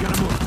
Gotta move.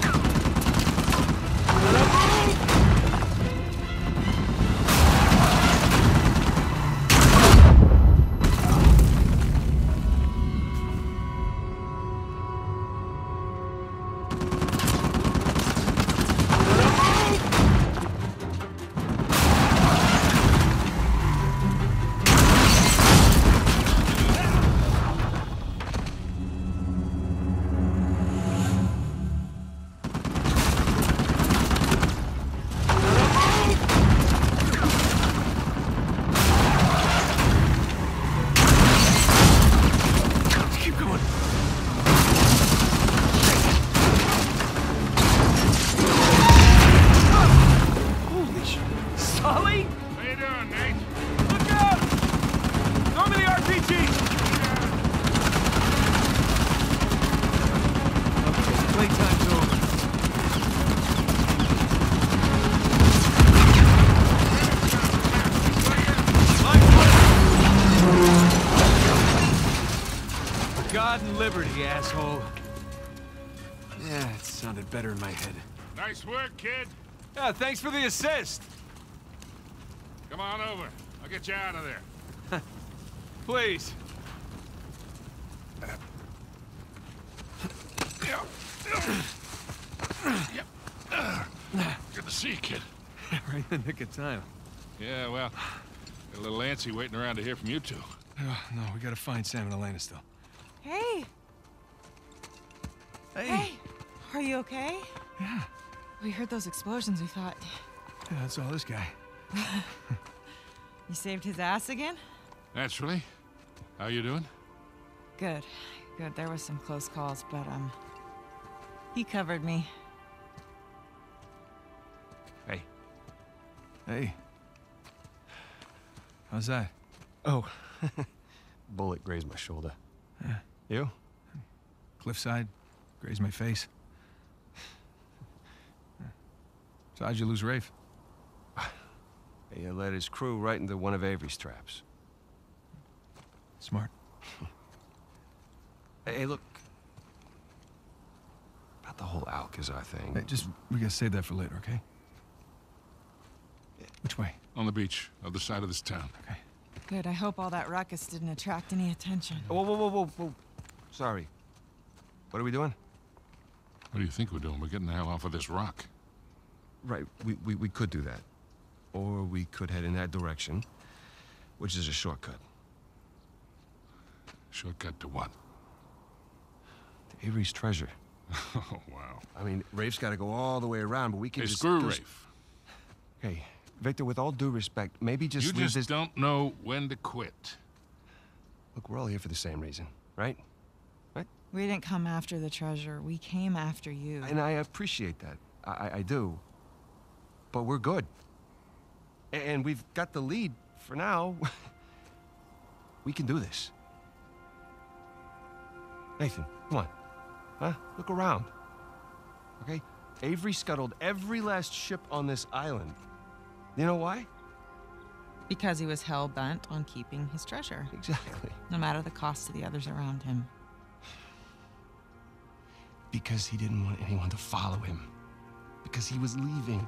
Nice work, kid. Yeah, thanks for the assist. Come on over. I'll get you out of there. Please. Good to see you, kid. right in the nick of time. Yeah, well, got a little antsy waiting around to hear from you two. Oh, no, we gotta find Sam and Elena still. Hey, Hey! hey, are you okay? Yeah, We heard those explosions. We thought yeah, that's all this guy. you saved his ass again. Naturally. How you doing? Good, good. There was some close calls, but um, he covered me. Hey. Hey. How's that? Oh, bullet grazed my shoulder. Yeah. You? Cliffside, grazed my face. So how'd you lose Rafe? He led his crew right into one of Avery's traps. Smart. Hey, hey, look. About the whole Alcazar thing. Hey, just, we gotta save that for later, okay? Which way? On the beach, other side of this town. Okay. Good. I hope all that ruckus didn't attract any attention. Whoa, whoa, whoa, whoa, whoa. Sorry. What are we doing? What do you think we're doing? We're getting the hell off of this rock. Right, we, we, we could do that. Or we could head in that direction, which is a shortcut. Shortcut to what? To Avery's treasure. Oh, wow. I mean, Rafe's got to go all the way around, but we can Hey, just... screw just- Rafe. Hey, Victor, with all due respect, maybe just You just this... don't know when to quit. Look, we're all here for the same reason, right? We didn't come after the treasure. We came after you. And I appreciate that. I, I, I do. But we're good. And we've got the lead for now. we can do this. Nathan, come on. Huh? Look around. Okay? Avery scuttled every last ship on this island. You know why? Because he was hell bent on keeping his treasure, Exactly. no matter the cost to the others around him. Because he didn't want anyone to follow him. Because he was leaving.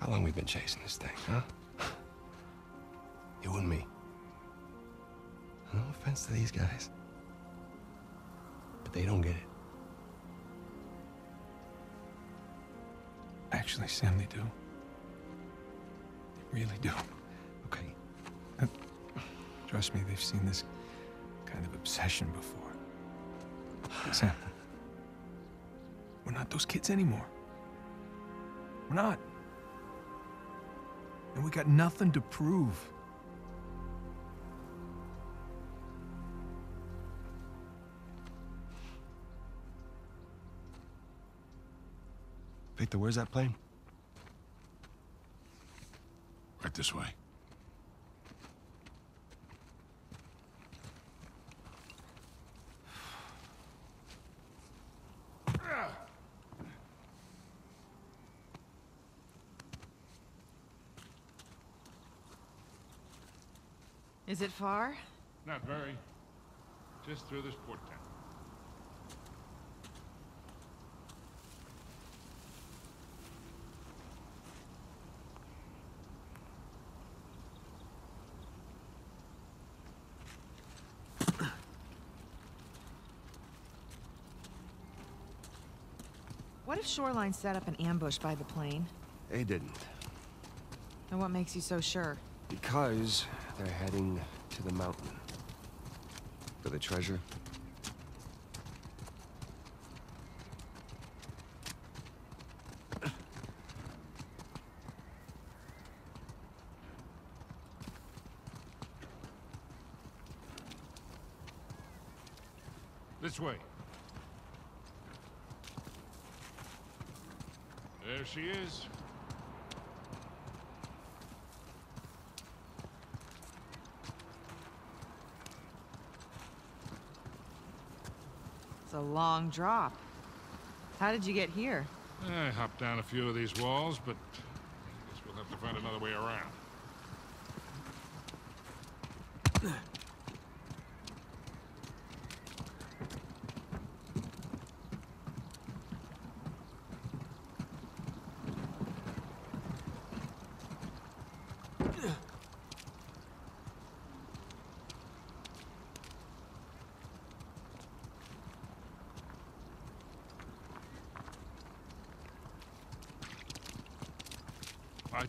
How long we been chasing this thing, huh? You and me. No offense to these guys. But they don't get it. Actually, Sam, they do. They really do. Okay. Uh, trust me, they've seen this kind of obsession before. Sam, we're not those kids anymore. We're not. And we got nothing to prove. Victor, where's that plane? Right this way. Is it far? Not very. Just through this port town. What if Shoreline set up an ambush by the plane? They didn't. And what makes you so sure? Because they're heading to the mountain. For the treasure. This way. There she is. It's a long drop. How did you get here? I hopped down a few of these walls, but I guess we'll have to find another way around.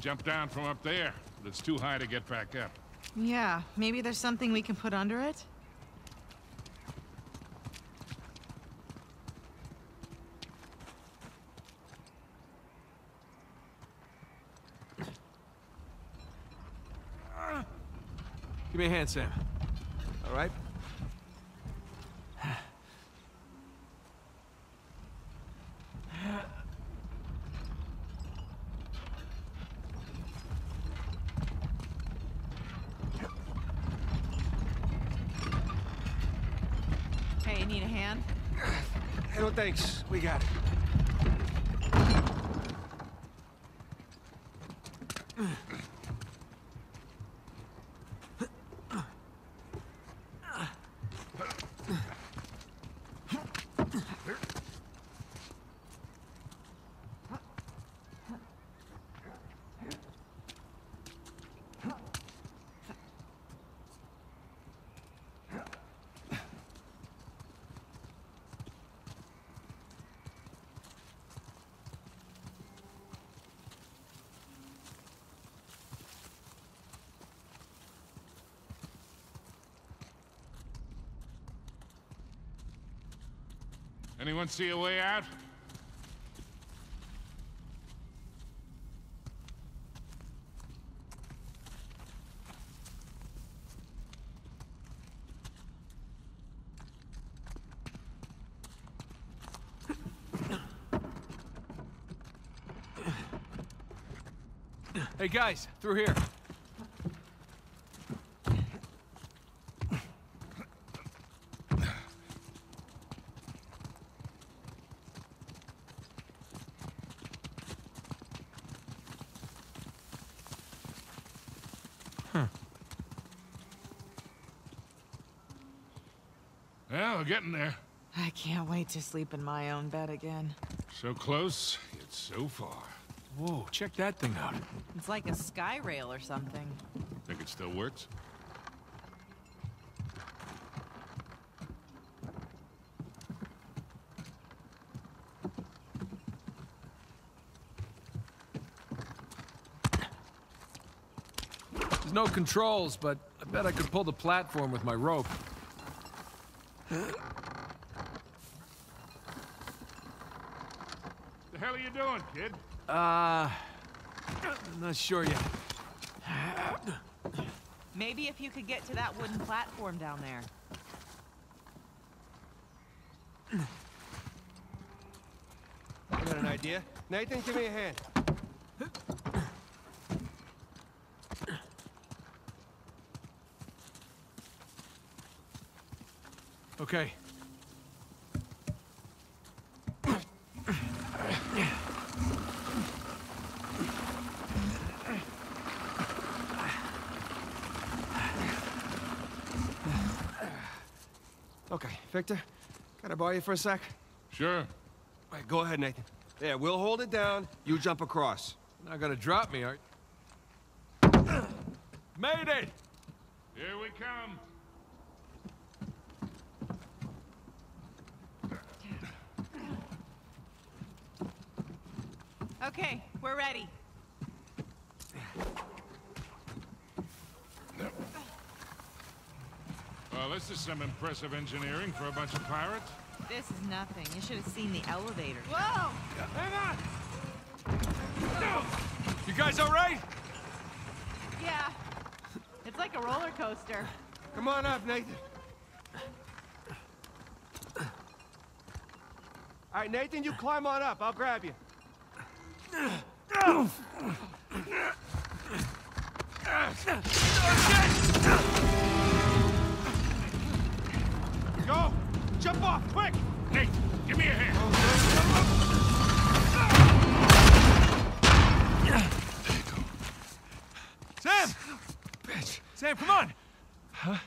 I jumped down from up there, but it's too high to get back up. Yeah, maybe there's something we can put under it? Give me a hand, Sam. All right? Hey, you need a hand? Hey, no thanks. We got it. Anyone see a way out? Hey, guys, through here. Well, we're getting there. I can't wait to sleep in my own bed again. So close, yet so far. Whoa, check that thing out. It's like a sky rail or something. Think it still works? There's no controls, but I bet I could pull the platform with my rope. The hell are you doing, kid? Uh, I'm not sure yet. Maybe if you could get to that wooden platform down there. I got an idea. Nathan, give me a hand. Okay. Okay, Victor, can I borrow you for a sec? Sure. All right, go ahead, Nathan. There, we'll hold it down. You jump across. Not gonna drop me, Art. Made it! Here we come. Okay, we're ready. Well, this is some impressive engineering for a bunch of pirates. This is nothing. You should have seen the elevator. Whoa! Hang on! You guys all right? Yeah. It's like a roller coaster. Come on up, Nathan. All right, Nathan, you climb on up. I'll grab you. Go! Jump off, quick! Nate, give me a hand. Sam! Bitch. Sam, come on! Huh?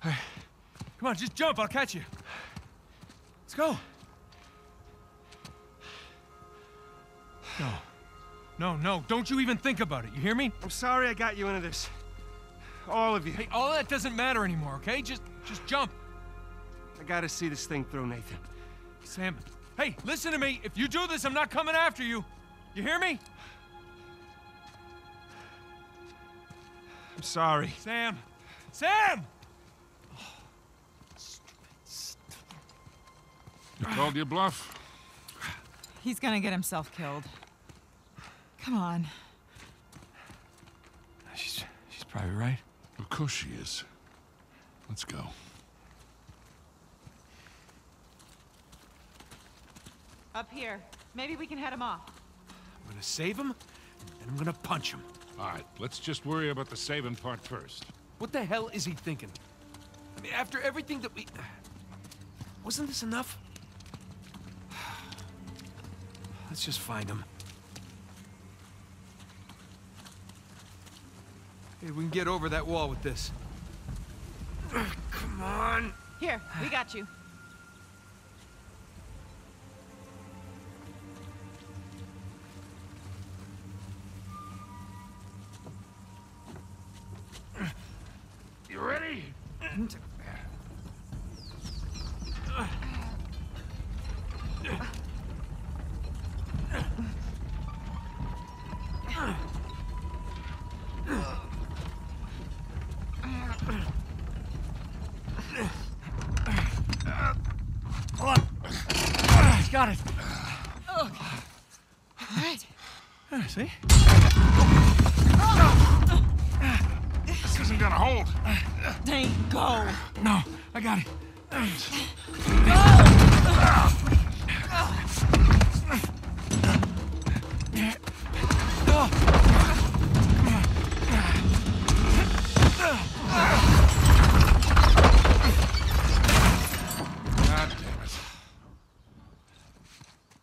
Come on, just jump. I'll catch you. Let's go. No. No, no. Don't you even think about it. You hear me? I'm sorry I got you into this. All of you. Hey, all that doesn't matter anymore, okay? Just, just jump. I gotta see this thing through, Nathan. Sam, hey, listen to me. If you do this, I'm not coming after you. You hear me? I'm sorry. Sam! Sam! You called your bluff? He's gonna get himself killed. Come on. She's, she's probably right. Of course she is. Let's go. Up here. Maybe we can head him off. I'm gonna save him, and I'm gonna punch him. All right, let's just worry about the saving part first. What the hell is he thinking? I mean, after everything that we... Wasn't this enough? Let's just find him. Hey, we can get over that wall with this. Come on! Here, we got you. You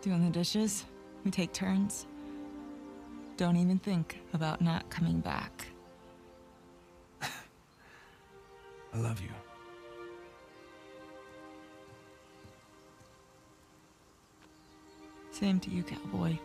Doing the dishes, we take turns. Don't even think about not coming back. I love you. Same to you, cowboy.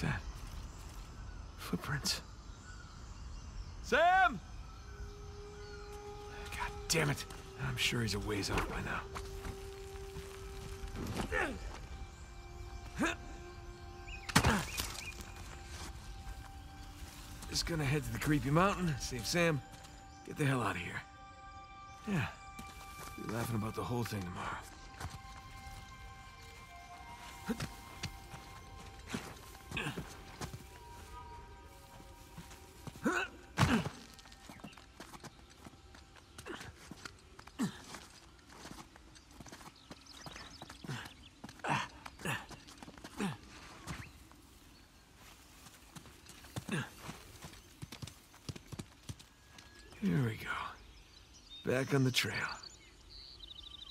What's that? Footprints. Sam! God damn it. I'm sure he's a ways off by now. Just gonna head to the creepy mountain, save Sam, get the hell out of here. Yeah, be laughing about the whole thing tomorrow. Back on the trail.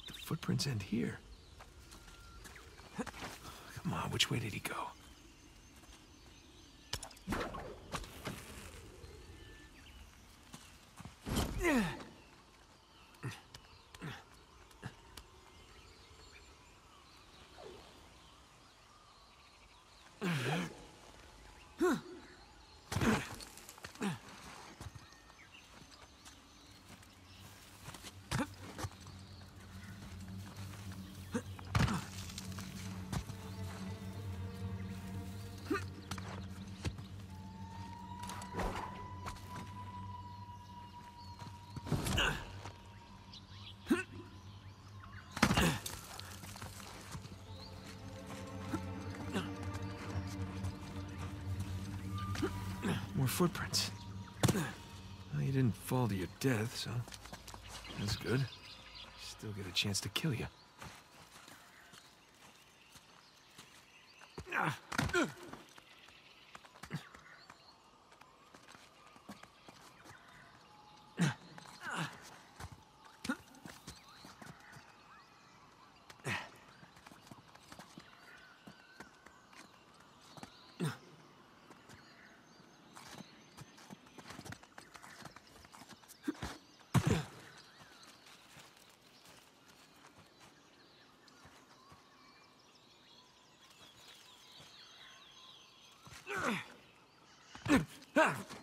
The footprints end here. Come on, which way did he go? Footprints. Well, you didn't fall to your death, so that's good. Still get a chance to kill you.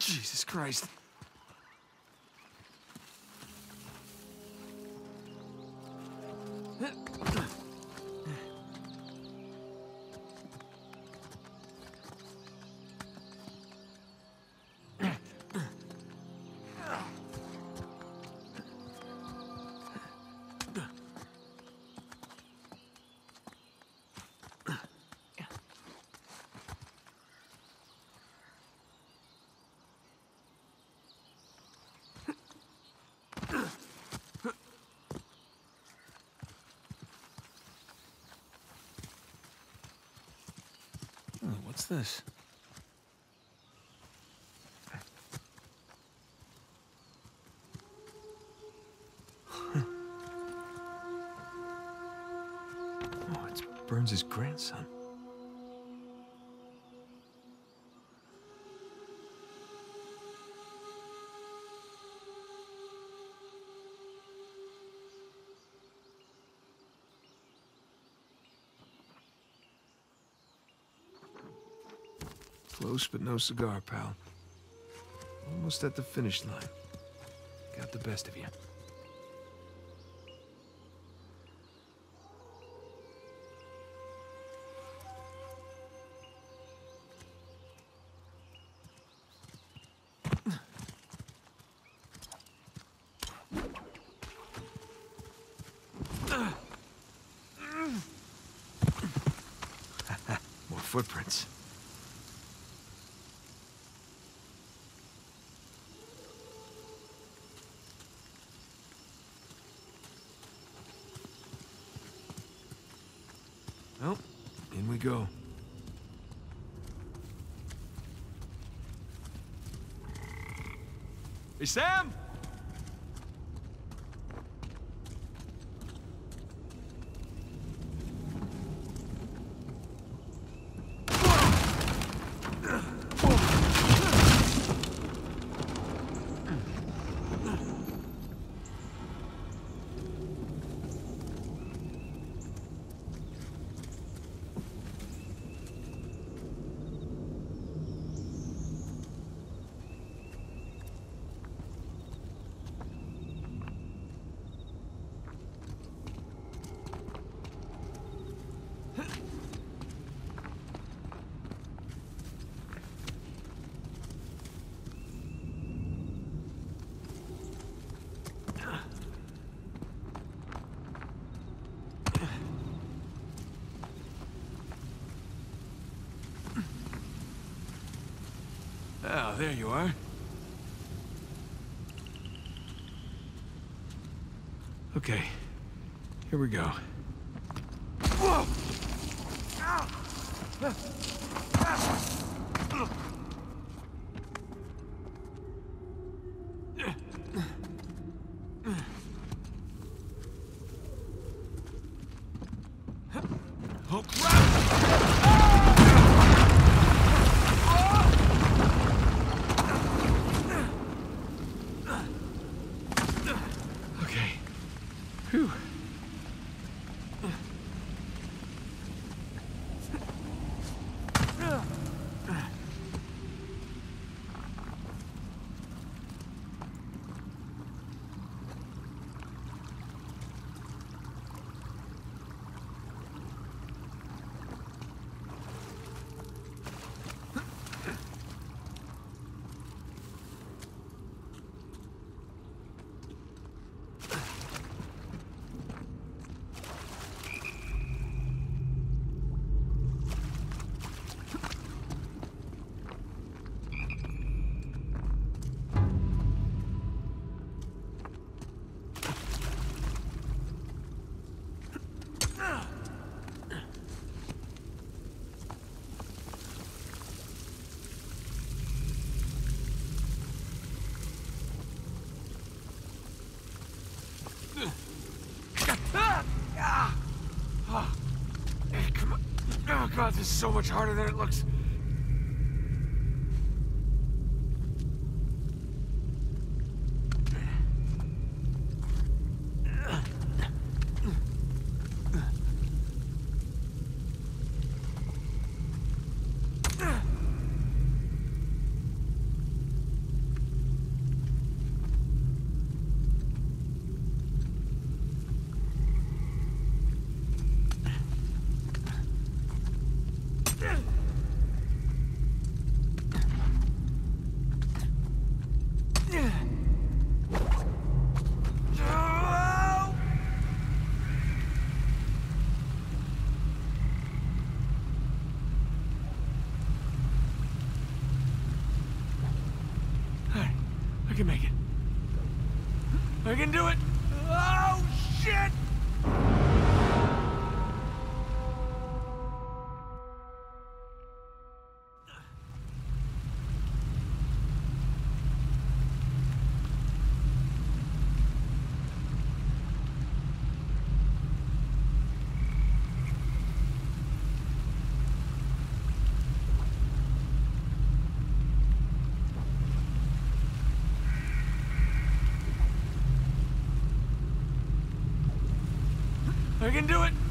Jesus Christ. What's this? Close but no cigar, pal. Almost at the finish line. Got the best of you. More footprints. Well, in we go. Hey, Sam! There you are. Okay, here we go. Whoa! Oh, crap! Okay. Whew. Ah! Ah! Ah! Hey, come on. Oh, God, this is so much harder than it looks. I can make it. Do it.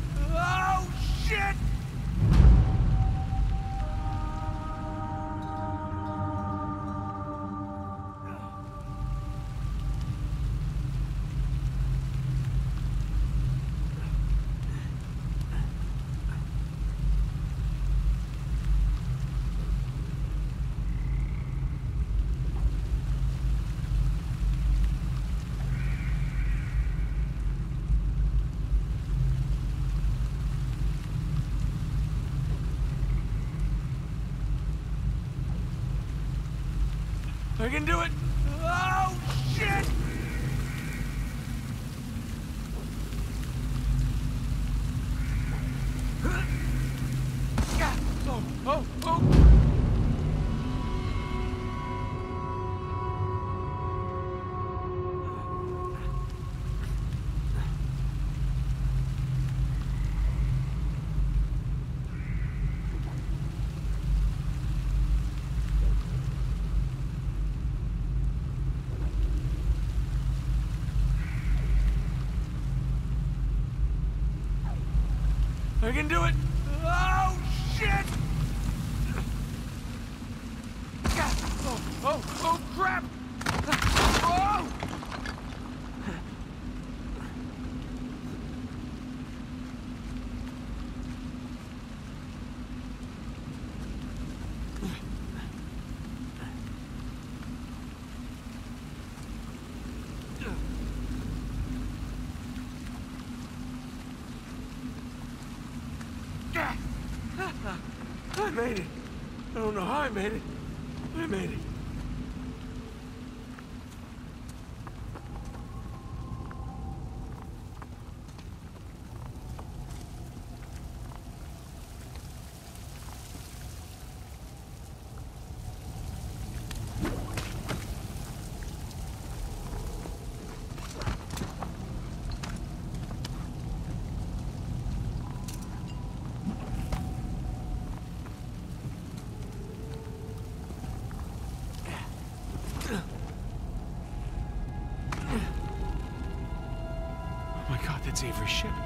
I can do it. Made it. I don't know how I made it. I made it. God, Avery's ship.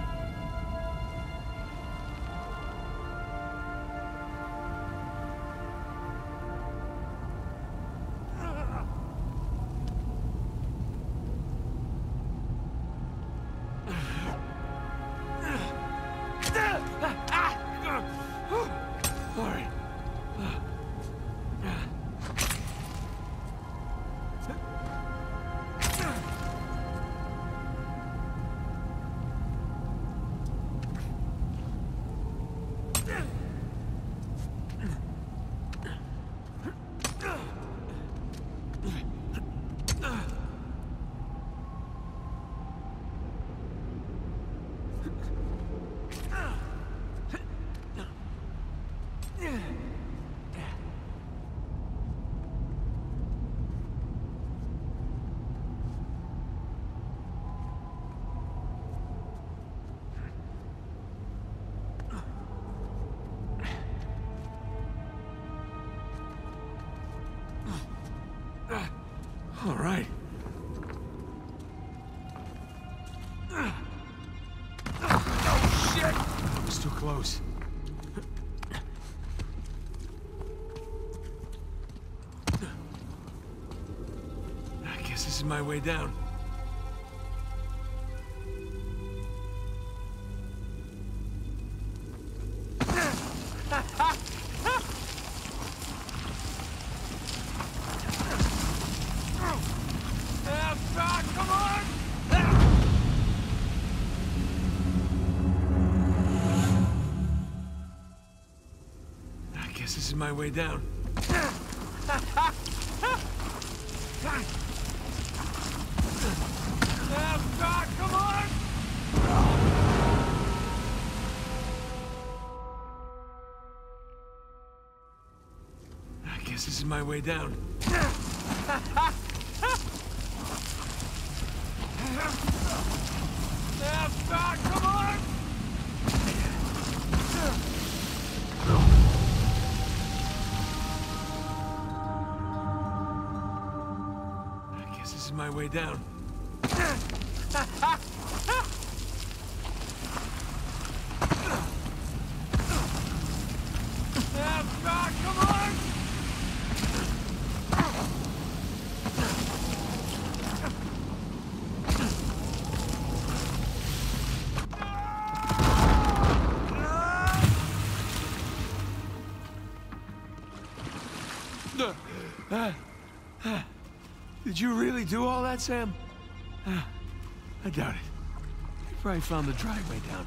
I guess this is my way down. This is my way down. Did you really do all that, Sam? Ah, I doubt it. You probably found the driveway down.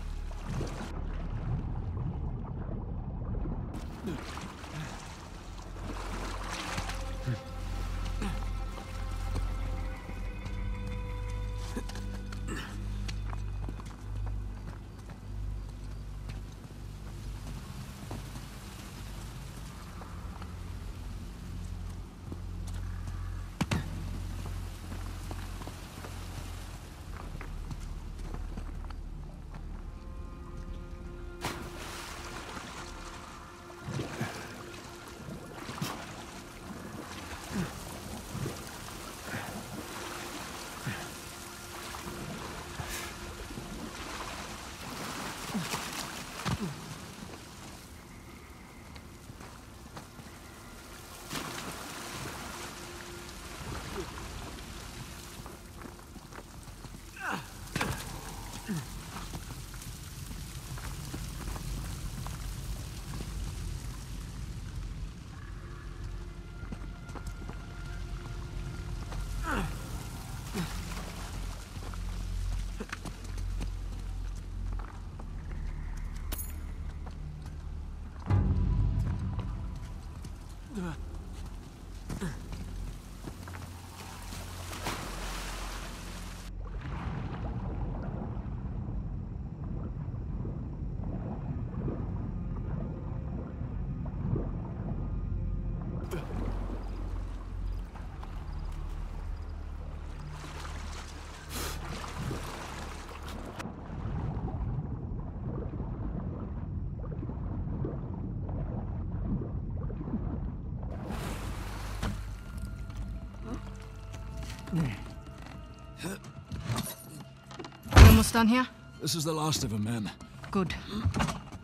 Almost done here? This is the last of them, ma'am. Good.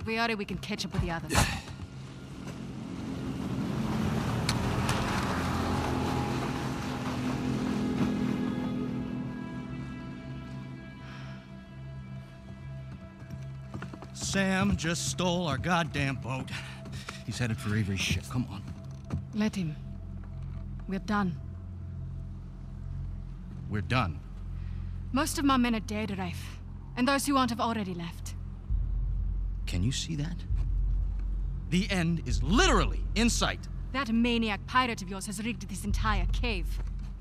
If we are, we can catch up with the others. Sam just stole our goddamn boat. He's headed for Avery's ship. Come on. Let him. We're done. We're done. Most of my men are dead, Rafe. And those who aren't have already left. Can you see that? The end is literally in sight. That maniac pirate of yours has rigged this entire cave.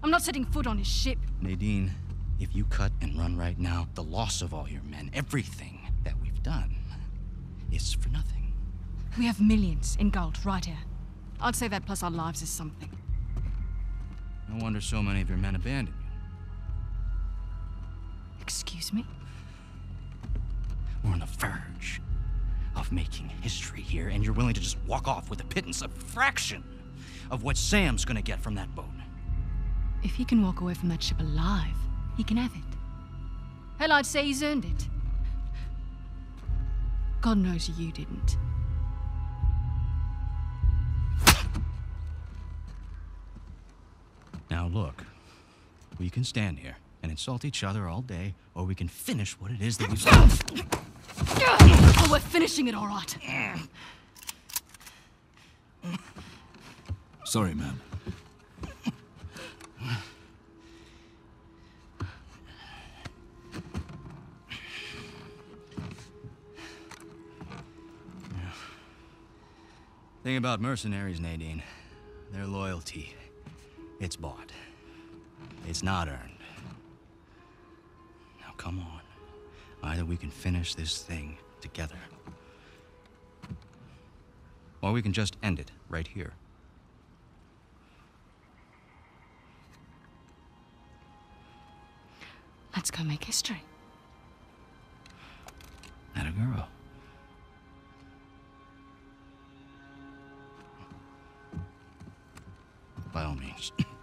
I'm not setting foot on his ship. Nadine, if you cut and run right now, the loss of all your men, everything that we've done, is for nothing. We have millions in gold right here. I'd say that plus our lives is something. No wonder so many of your men abandoned you. Excuse me? We're on the verge of making history here, and you're willing to just walk off with a pittance, a fraction of what Sam's gonna get from that boat. If he can walk away from that ship alive, he can have it. Hell, I'd say he's earned it. God knows you didn't. Now look, we can stand here and insult each other all day, or we can finish what it is that we've Oh, we're finishing it all right. Sorry, ma'am. Thing about mercenaries, Nadine, their loyalty, it's bought. It's not earned. Come on. Either we can finish this thing together, or we can just end it right here. Let's go make history. Not a girl. By all means.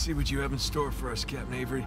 see what you have in store for us, Captain Avery.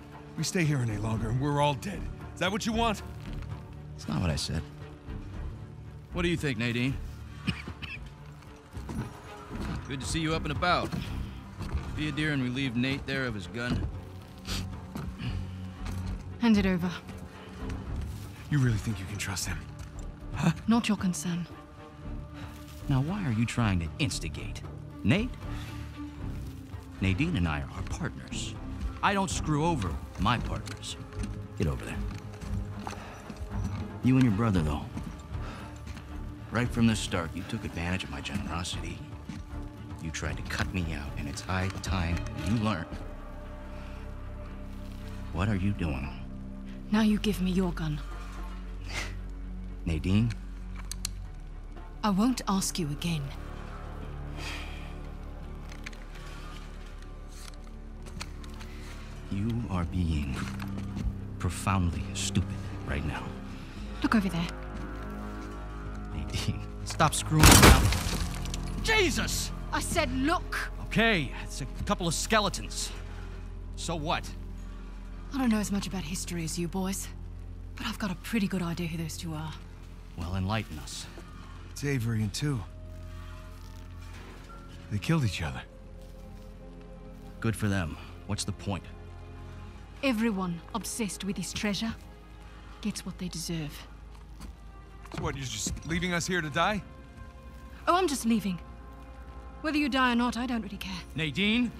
We stay here any longer and we're all dead. Is that what you want? it's not what I said. What do you think, Nadine? Good to see you up and about. Be a dear and relieve Nate there of his gun. Hand it over. You really think you can trust him? Huh? Not your concern. Now, why are you trying to instigate? Nate? Nadine and I are partners. I don't screw over my partners. Get over there. You and your brother, though. Right from the start, you took advantage of my generosity. You tried to cut me out, and it's high time you learn. What are you doing? Now you give me your gun. Nadine, I won't ask you again. You are being profoundly stupid right now. Look over there. Nadine, stop screwing around. Jesus! I said look! Okay, it's a couple of skeletons. So what? I don't know as much about history as you boys, but I've got a pretty good idea who those Tew are. Well, enlighten us. It's Avery and two. They killed each other. Good for them. What's the point? Everyone obsessed with this treasure gets what they deserve. So what, you're just leaving us here to die? Oh, I'm just leaving. Whether you die or not, I don't really care. Nadine,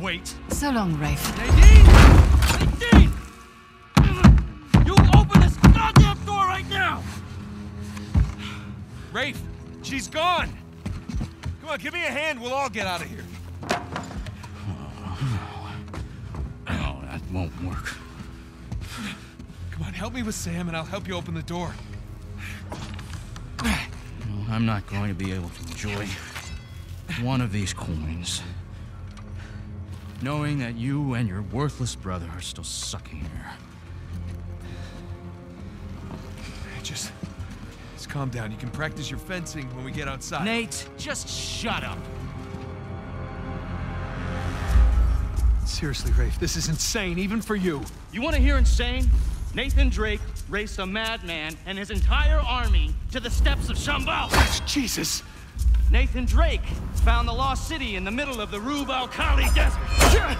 wait. So long, Rafe. Nadine! Nadine! You open this goddamn door right now! Rafe, she's gone! Come on, give me a hand, we'll all get out of here. Won't work. Come on, help me with Sam and I'll help you open the door. I'm not going to be able to enjoy one of these coins. Knowing that you and your worthless brother are still sucking air. Just, just calm down. You can practice your fencing when we get outside. Nate, just shut up. Seriously, Rafe, this is insane, even for you. You want to hear insane? Nathan Drake raced a madman and his entire army to the steps of Shambhala. Jesus! Nathan Drake found the lost city in the middle of the Rub al Khali desert. God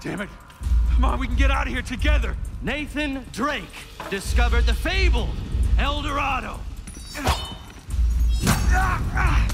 damn it. Come on, we can get out of here together. Nathan Drake discovered the fabled El Dorado. Ah, ah.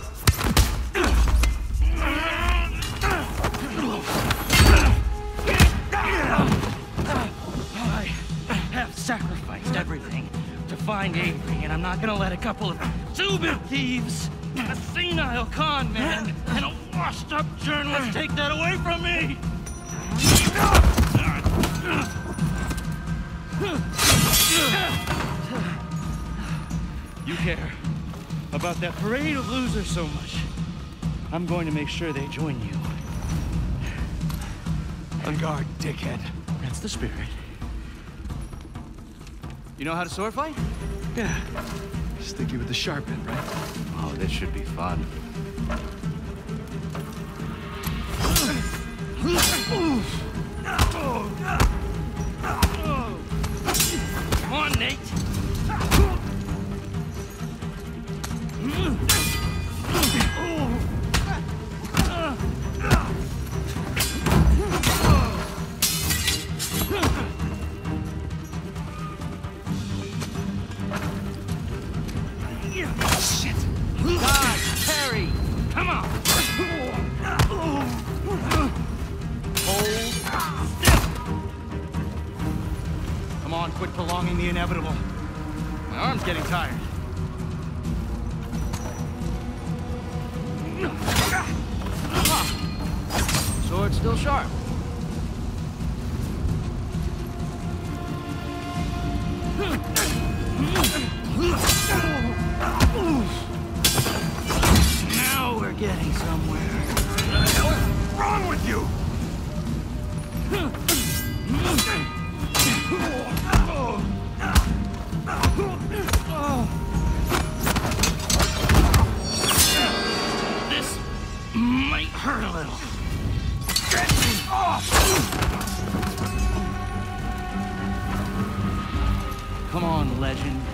sacrificed everything to find Avery, and I'm not gonna let a couple of stupid thieves, a senile con man, and a washed-up journalist take that away from me! You care about that parade of losers so much. I'm going to make sure they join you. On guard, dickhead. That's the spirit. You know how to sword fight? Yeah. Sticky with the sharp end, right? Oh, this should be fun. hurt a little. Get me off! Come on, legend.